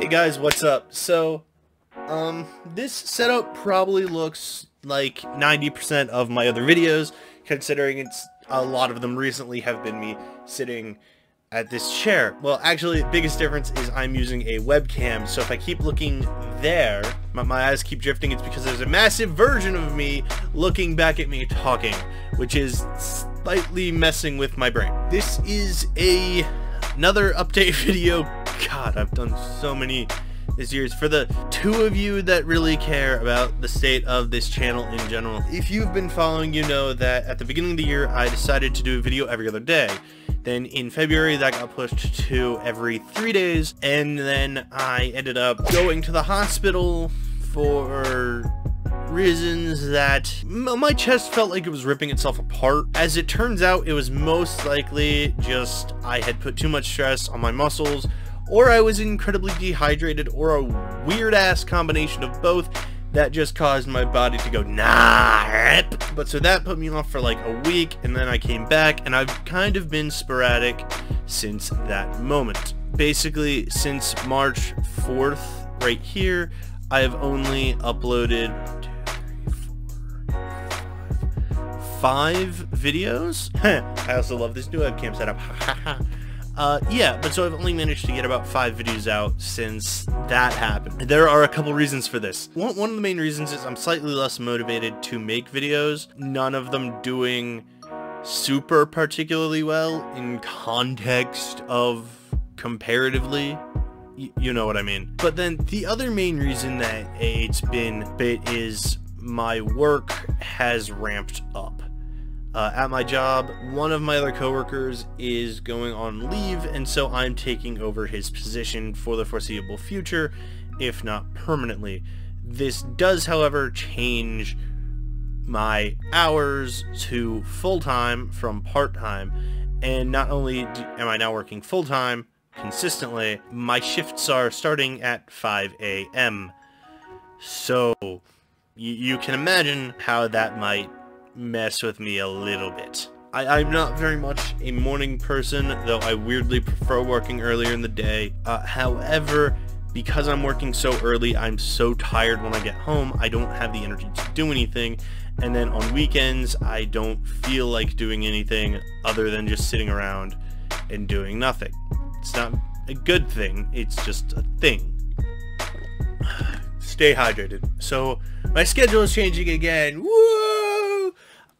Hey guys, what's up? So, um, this setup probably looks like 90% of my other videos, considering it's a lot of them recently have been me sitting at this chair. Well, actually, the biggest difference is I'm using a webcam, so if I keep looking there, my, my, eyes keep drifting, it's because there's a massive version of me looking back at me talking, which is slightly messing with my brain. This is a another update video. God, I've done so many this year's for the two of you that really care about the state of this channel in general. If you've been following, you know that at the beginning of the year, I decided to do a video every other day. Then in February, that got pushed to every three days. And then I ended up going to the hospital for reasons that my chest felt like it was ripping itself apart. As it turns out, it was most likely just I had put too much stress on my muscles, or I was incredibly dehydrated, or a weird-ass combination of both that just caused my body to go, nah. But so that put me off for like a week, and then I came back, and I've kind of been sporadic since that moment. Basically, since March 4th, right here, I have only uploaded five videos. I also love this new webcam setup. Uh, yeah, but so I've only managed to get about five videos out since that happened. There are a couple reasons for this. One, one of the main reasons is I'm slightly less motivated to make videos. None of them doing super particularly well in context of comparatively you know what I mean. But then the other main reason that it's been bit is my work has ramped up. Uh, at my job, one of my other coworkers is going on leave, and so I'm taking over his position for the foreseeable future, if not permanently. This does, however, change my hours to full-time from part-time, and not only am I now working full-time consistently, my shifts are starting at 5 a.m. So, you can imagine how that might mess with me a little bit. I, am not very much a morning person, though I weirdly prefer working earlier in the day. Uh, however, because I'm working so early, I'm so tired when I get home, I don't have the energy to do anything. And then on weekends, I don't feel like doing anything other than just sitting around and doing nothing. It's not a good thing, it's just a thing. Stay hydrated. So, my schedule is changing again. Woo!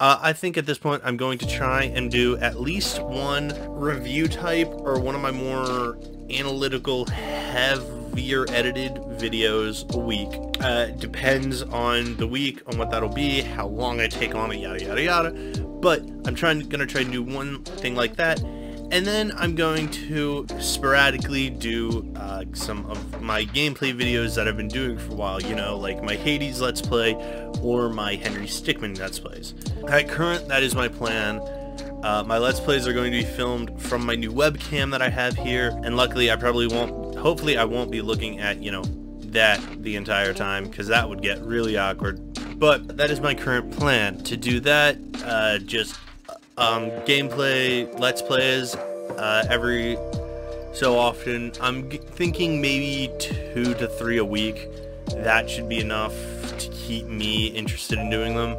Uh, I think at this point I'm going to try and do at least one review type or one of my more analytical, heavier edited videos a week. Uh, depends on the week, on what that'll be, how long I take on it, yada yada yada. But I'm trying, gonna try and do one thing like that and then I'm going to sporadically do uh, some of my gameplay videos that I've been doing for a while, you know, like my Hades Let's Play or my Henry Stickmin Let's Plays. At current, that is my plan. Uh, my Let's Plays are going to be filmed from my new webcam that I have here, and luckily I probably won't, hopefully I won't be looking at, you know, that the entire time, because that would get really awkward. But that is my current plan. To do that, uh, just um, gameplay let's plays uh, every so often. I'm thinking maybe two to three a week. That should be enough to keep me interested in doing them.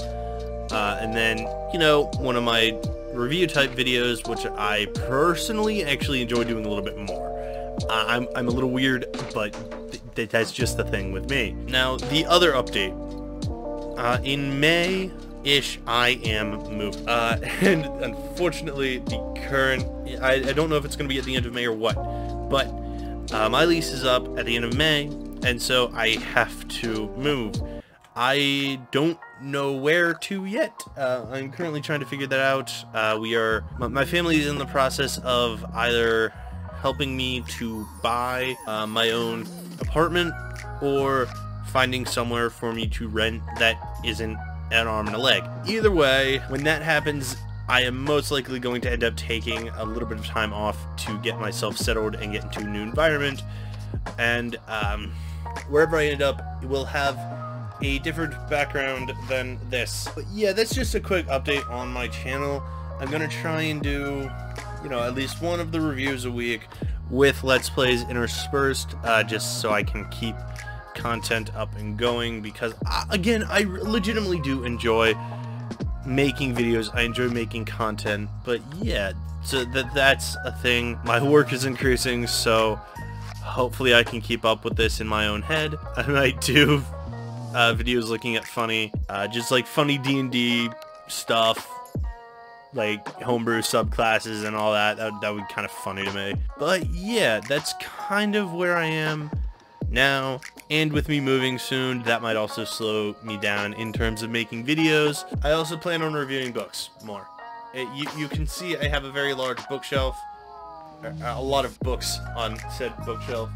Uh, and then, you know, one of my review type videos, which I personally actually enjoy doing a little bit more. Uh, I'm, I'm a little weird, but th th that's just the thing with me. Now, the other update. Uh, in May, ish I am moved. Uh, and unfortunately, the current, I, I don't know if it's going to be at the end of May or what, but uh, my lease is up at the end of May, and so I have to move. I don't know where to yet. Uh, I'm currently trying to figure that out. Uh, we are, my, my family is in the process of either helping me to buy uh, my own apartment or finding somewhere for me to rent that isn't an arm and a leg. Either way, when that happens, I am most likely going to end up taking a little bit of time off to get myself settled and get into a new environment. And um, wherever I end up, will have a different background than this. But yeah, that's just a quick update on my channel. I'm going to try and do, you know, at least one of the reviews a week, with Let's Plays interspersed, uh, just so I can keep content up and going because, uh, again, I legitimately do enjoy making videos. I enjoy making content, but yeah, so that that's a thing. My work is increasing, so hopefully I can keep up with this in my own head. I might do uh, videos looking at funny, uh, just like funny D&D stuff, like homebrew subclasses and all that. That, that would be kind of funny to me. But yeah, that's kind of where I am now. And with me moving soon, that might also slow me down in terms of making videos. I also plan on reviewing books more. It, you, you can see I have a very large bookshelf. A lot of books on said bookshelf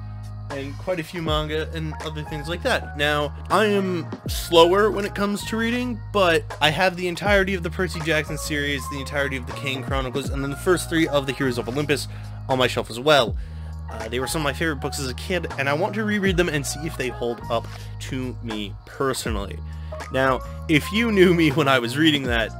and quite a few manga and other things like that. Now, I am slower when it comes to reading, but I have the entirety of the Percy Jackson series, the entirety of the Kane Chronicles, and then the first three of the Heroes of Olympus on my shelf as well. Uh, they were some of my favorite books as a kid, and I want to reread them and see if they hold up to me personally. Now, if you knew me when I was reading that,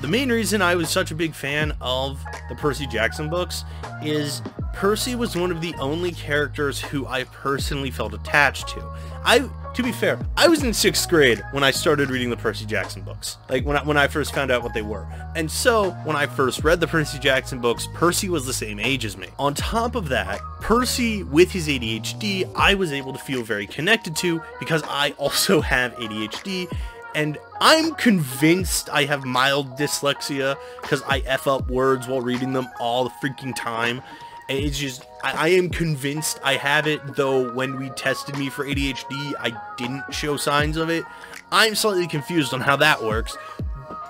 the main reason I was such a big fan of the Percy Jackson books is Percy was one of the only characters who I personally felt attached to. I, to be fair, I was in sixth grade when I started reading the Percy Jackson books, like when I, when I first found out what they were. And so, when I first read the Percy Jackson books, Percy was the same age as me. On top of that, Percy, with his ADHD, I was able to feel very connected to because I also have ADHD and I'm convinced I have mild dyslexia because I F up words while reading them all the freaking time. It's just, I, I, am convinced I have it, though when we tested me for ADHD, I didn't show signs of it. I'm slightly confused on how that works,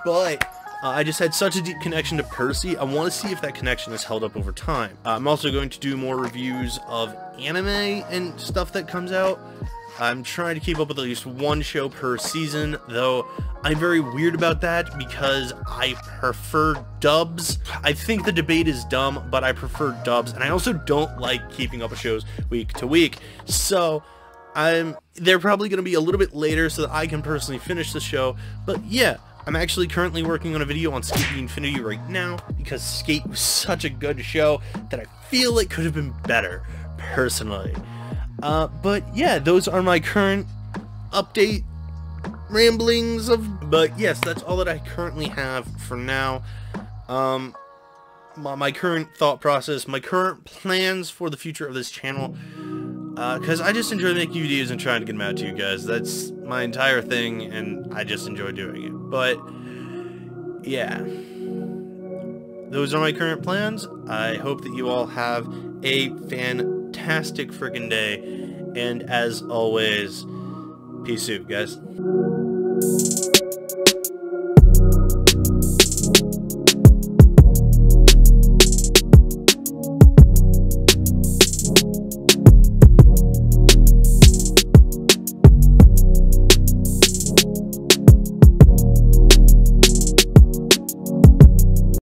but uh, I just had such a deep connection to Percy, I want to see if that connection has held up over time. Uh, I'm also going to do more reviews of anime and stuff that comes out. I'm trying to keep up with at least one show per season, though I'm very weird about that because I prefer dubs. I think the debate is dumb, but I prefer dubs, and I also don't like keeping up with shows week to week. So I'm they're probably going to be a little bit later so that I can personally finish the show. But yeah, I'm actually currently working on a video on Skate Infinity right now because Skate was such a good show that I feel it could have been better, personally. Uh, but yeah, those are my current update ramblings of, but yes, that's all that I currently have for now. Um, my, my current thought process, my current plans for the future of this channel, because uh, I just enjoy making videos and trying to get them out to you guys. That's my entire thing, and I just enjoy doing it. But, yeah. Those are my current plans. I hope that you all have a fantastic freaking day. And as always, peace out, guys.